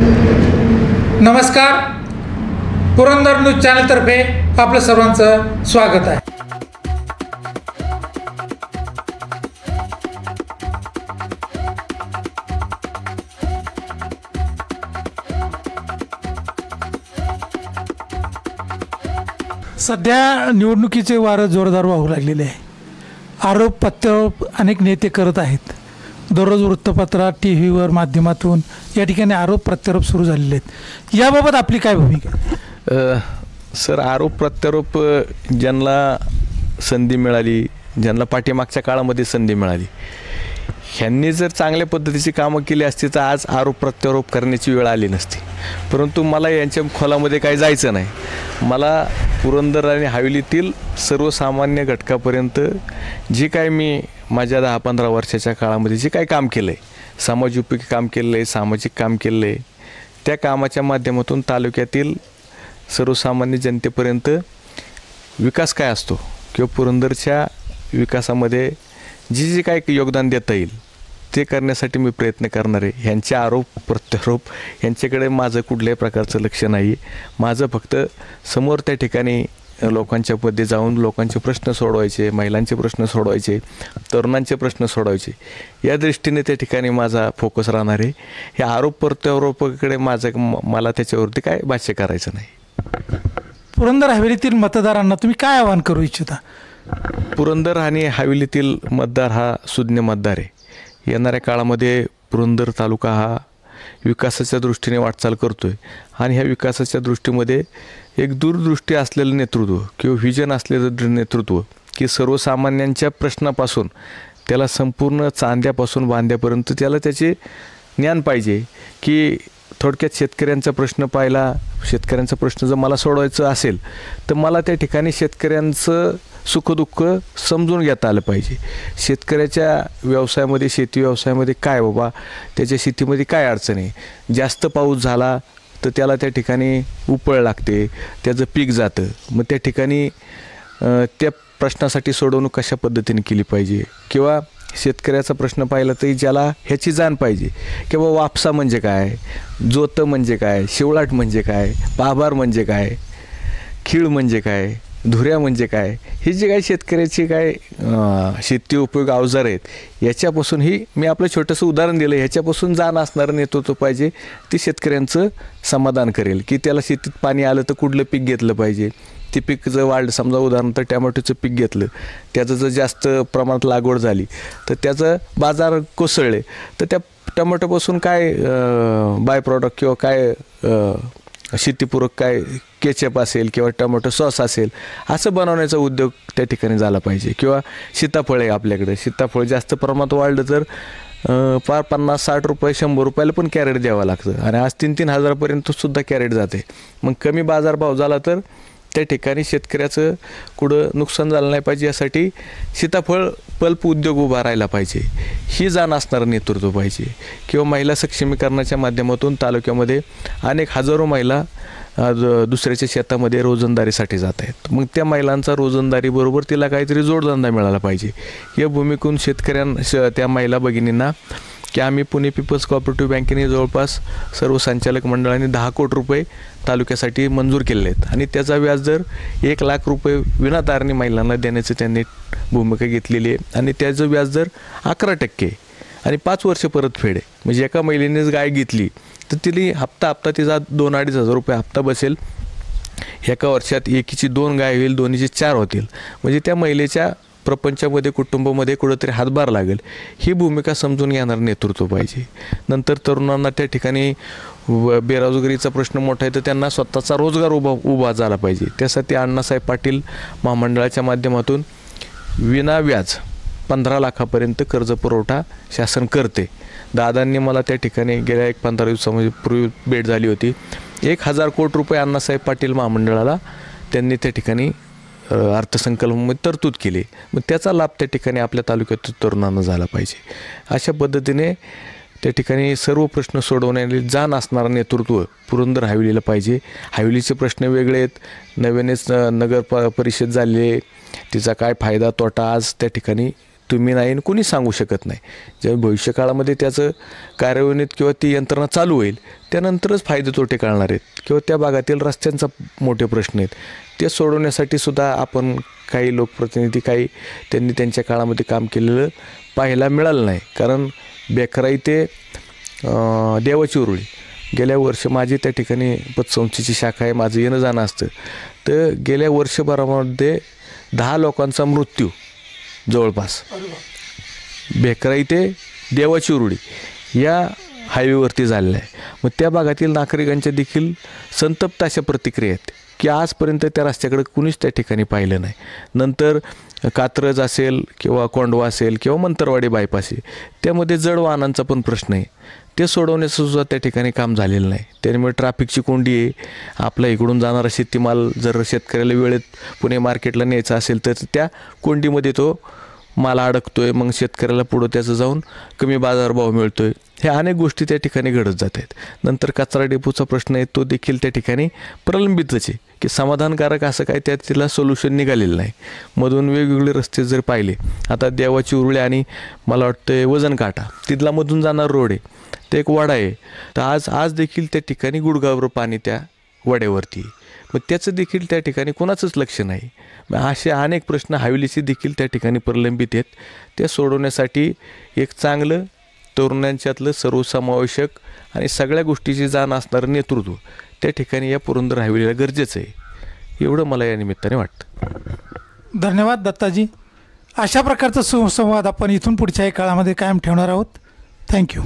नमस्कार. पुरंदर न्यूज चॅनलतर्फे आपलं सर्वांचं स्वागत आहे. सध्या निवडणुकीचे वारं जोरदार वाहू लागलेले आहे. आरोप प्रत्यारोप अनेक नेते करत आहेत. दररोज वृत्तपत्रात टी व्हीवर माध्यमातून या ठिकाणी आरोप प्रत्यारोप सुरू झालेले आहेत. याबाबत आपली काय भूमिका? सर आरोप प्रत्यारोप ज्यांना संधी मिळाली ज्यांना पाठीमागच्या काळामध्ये संधी मिळाली ह्यांनी जर चांगल्या पद्धतीची कामं केली असती तर आज आरोप प्रत्यारोप करण्याची वेळ आली नसती. परंतु मला यांच्या खोलामध्ये काही जायचं नाही. मला पुरंदर आणि हवेलीतील सर्वसामान्य घटकापर्यंत जे काय मी माझ्या दहा पंधरा वर्षाच्या काळामध्ये जे काय काम केलं आहे समाज उपयोगी काम केलं आहे सामाजिक काम केलं आहे त्या कामाच्या माध्यमातून तालुक्यातील सर्वसामान्य जनतेपर्यंत विकास काय असतो? किंवा पुरंदरच्या विकासामध्ये जे जे काय योगदान देता येईल ते करण्यासाठी मी प्रयत्न करणार. आहे ह्यांचे आरोप प्रत्यारोप यांच्याकडे माझं कुठल्याही प्रकारचं लक्ष नाही. माझं फक्त समोर त्या ठिकाणी लोकांच्या मध्ये जाऊन लोकांचे प्रश्न सोडवायचे महिलांचे प्रश्न सोडवायचे तरुणांचे प्रश्न सोडवायचे. या दृष्टीने त्या ठिकाणी माझा फोकस राहणार आहे. हे आरोप प्रत्यारोपाकडे माझं मला त्याच्यावरती काय भाष्य करायचं नाही. पुरंदर हवेलीतील मतदारांना तुम्ही काय आवाहन करू इच्छिता? पुरंदर आणि हवेलीतील मतदार हा सुज्ञ मतदार आहे. येणाऱ्या काळामध्ये पुरंदर तालुका हा विकासाच्या दृष्टीने वाटचाल करतो आहे आणि ह्या विकासाच्या दृष्टीमध्ये एक दूरदृष्टी असलेलं नेतृत्व किंवा व्हिजन असलेलं दृ- नेतृत्व की सर्वसामान्यांच्या प्रश्नापासून त्याला संपूर्ण चांद्यापासून बांध्यापर्यंत त्याला त्याचे ज्ञान पाहिजे की थोडक्यात शेतकऱ्यांचा प्रश्न पाहिला. शेतकऱ्यांचा प्रश्न जर मला सोडवायचं असेल तर मला त्या ठिकाणी शेतकऱ्यांचं सुखदुःख समजून घेता आलं पाहिजे. शेतकऱ्याच्या व्यवसायामध्ये शेती व्यवसायामध्ये काय बाबा? त्याच्या शेतीमध्ये काय अडचण आहे? जास्त पाऊस झाला तर त्याला त्या ठिकाणी उपळ लागते त्याचं पीक जातं. मग त्या ठिकाणी त्या प्रश्नासाठी सोडवणूक कशा पद्धतीने केली पाहिजे? किंवा शेतकऱ्याचा प्रश्न पाहिला तरी ज्याला ह्याची जाण पाहिजे. किंवा वापसा म्हणजे काय? जोतं म्हणजे काय? शिवलाट म्हणजे काय? पाभार म्हणजे काय? खीळ म्हणजे काय? धुऱ्या म्हणजे काय? हे जे काही शेतकऱ्याची काय शेती उपयोग अवजार आहेत याच्यापासून ही मी आपलं छोटंसं उदाहरण दिलं. ह्याच्यापासून जाण असणारं नेतृत्व पाहिजे ते शेतकऱ्यांचं समाधान करेल. की त्याला शेतीत पाणी आलं तर कुठलं पीक घेतलं पाहिजे? ते पीक जर वाढलं समजा उदाहरणार्थ टॅमॅटोचं पीक घेतलं त्याचं जर जास्त प्रमाणात लागवड झाली तर त्याचं बाजार कोसळले तर त्या टमॅटोपासून काय बाय प्रॉडक्ट किंवा काय शेतीपूरक काय केचप असेल किंवा टोमॅटो सॉस असेल असं बनवण्याचा उद्योग त्या ठिकाणी झाला पाहिजे. किंवा सीताफळ आहे आपल्याकडे. सीताफळ जास्त प्रमाणात वाढलं तर पार पन्नास साठ रुपये शंभर रुपयाला पण कॅरेट द्यावं लागतं. आणि आज तीन तीन हजारपर्यंत सुद्धा कॅरेट जाते. मग कमी बाजारभाव झाला तर त्या ठिकाणी शेतकऱ्याचं कुठं नुकसान झालं नाही पाहिजे यासाठी सीताफळ पल्प उद्योग उभा राहिला पाहिजे. ही जाण असणारं नेतृत्व पाहिजे. किंवा महिला सक्षमीकरणाच्या माध्यमातून तालुक्यामध्ये अनेक हजारो महिला द- दुसऱ्याच्या शेतामध्ये रोजंदारीसाठी जात आहेत. मग त्या महिलांचा रोजंदारीबरोबर तिला काहीतरी जोडधंदा मिळाला पाहिजे. या भूमिकून शेतकऱ्यां श- त्या महिला भगिनींना की आम्ही पुणे पीपल्स कॉपरेटिव्ह बँकेने जवळपास सर्व संचालक मंडळाने दहा कोटी रुपये तालुक्यासाठी मंजूर केले आहेत. आणि त्याचा व्याजदर एक लाख रुपये विनातारणी महिलांना देण्याची त्यांनी भूमिका घेतलेली आहे. आणि त्याचं व्याजदर अकरा टक्के आणि पाच वर्ष परतफेड आहे. म्हणजे एका महिलेनेच गाय घेतली तर तिला हप्ता हप्ता तिचा दोन अडीच हजार रुपये हप्ता बसेल. एका वर्षात एकीची दोन गाय होईल दोन्हीची चार होतील. म्हणजे त्या महिलेच्या प्रपंचामध्ये कुटुंबामध्ये कुठंतरी हातभार लागेल ही भूमिका समजून घेणारं नेतृत्व पाहिजे. नंतर तरुणांना त्या ठिकाणी व- बेरोजगारीचा प्रश्न मोठा आहे तर त्यांना स्वतःचा रोजगार उभा उभा झाला पाहिजे. त्यासाठी अण्णासाहेब पाटील महामंडळाच्या माध्यमातून विना व्याज पंधरा लाखापर्यंत कर्ज पुरवठा शासन करते. दादांनी मला त्या ठिकाणी गेल्या एक पंधरा दिवसामध्ये पूर्वी भेट झाली होती. एक हजार कोटी रुपये अण्णासाहेब पाटील महामंडळाला त्यांनी त्या ठिकाणी अर्थसंकल्पामध्ये तरतूद केली. मग त्याचा लाभ त्या ठिकाणी आपल्या तालुक्यात तरुणांना झाला पाहिजे. अशा पद्धतीने त्या ठिकाणी सर्व प्रश्न सोडवण्याने जाण असणारं नेतृत्व पुरंदर हवेलीला पाहिजे. हवेलीचे प्रश्न वेगळे आहेत. नव्यानेच नगर प परिषद झाली तिचा काय फायदा तोटा आज त्या ठिकाणी तुम्ही नाही आणि कोणी सांगू शकत नाही. जेव्हा भविष्यकाळामध्ये त्याचं कार्यान्वित किंवा ती यंत्रणा चालू होईल त्यानंतरच फायदे तोटे कळणार आहेत. किंवा त्या भागातील रस्त्यांचा मोठे प्रश्न आहेत. ते सोडवण्यासाठी सुद्धा आपण काही लोकप्रतिनिधी काही त्यांनी त्यांच्या काळामध्ये काम केलेलं पाहायला मिळालं नाही. कारण बेकराई ते देवाची उरुळी गेल्या वर्ष माझी त्या ठिकाणी पतसंस्थेची शाखा आहे माझं येणं जाणं असतं. तर गेल्या वर्षभरामध्ये दहा लोकांचा मृत्यू जवळपास. बेकराई ते देवाची उरुळी या हायवेवरती झालेलं आहे. मग त्या भागातील नागरिकांच्या देखील संतप्त अशा प्रतिक्रिया आहेत की आजपर्यंत त्या रस्त्याकडे कुणीच त्या ठिकाणी पाहिलं नाही. नंतर कात्रज असेल किंवा कोंडवा असेल किंवा मंतरवाडी बायपास आहे त्यामध्ये जड वाहनांचा पण प्रश्न आहे. ते सोडवण्याचं सुद्धा त्या ठिकाणी काम झालेलं नाही. त्यामुळे ट्रॅफिकची कोंडी आहे. आपल्या इकडून जाणारा शेतीमाल जर शेतकऱ्याला वेळेत पुणे मार्केटला न्यायचा असेल तर त्या कोंडीमध्ये तो माल अडकतोय मग शेतकऱ्याला पुढं त्याचं जाऊन कमी बाजारभाव मिळतोय. ह्या अनेक गोष्टी त्या ठिकाणी घडत जात आहेत. नंतर कचरा डेपोचा प्रश्न आहे तो देखील त्या ठिकाणी प्रलंबितच आहे की समाधानकारक असं काय त्या तिला सोल्युशन निघालेलं नाही. मधून वेगवेगळे रस्ते जर पाहिले आता देवाची उरळे आणि मला वाटतं वजन काटा तिथला मधून जाणार रोड आहे ते एक वाडा आहे. तर आज आज देखील त्या ठिकाणी गुडगावर पाणी त्या वड्यावरती मग त्याचं देखील त्या ठिकाणी कोणाचंच लक्ष नाही. मग असे अनेक प्रश्न हवेलीचे देखील त्या ठिकाणी प्रलंबित आहेत. ते सोडवण्यासाठी एक चांगलं तरुणांच्यातलं सर्वसमावेशक आणि सगळ्या गोष्टीची जाण असणारं नेतृत्व त्या ठिकाणी या पुरंदर हवेलीला गरजेचं आहे. एवढं मला या निमित्ताने वाटतं. धन्यवाद दत्ताजी. अशा प्रकारचा सुसंवाद आपण इथून पुढच्याही काळामध्ये कायम ठेवणार आहोत. थँक्यू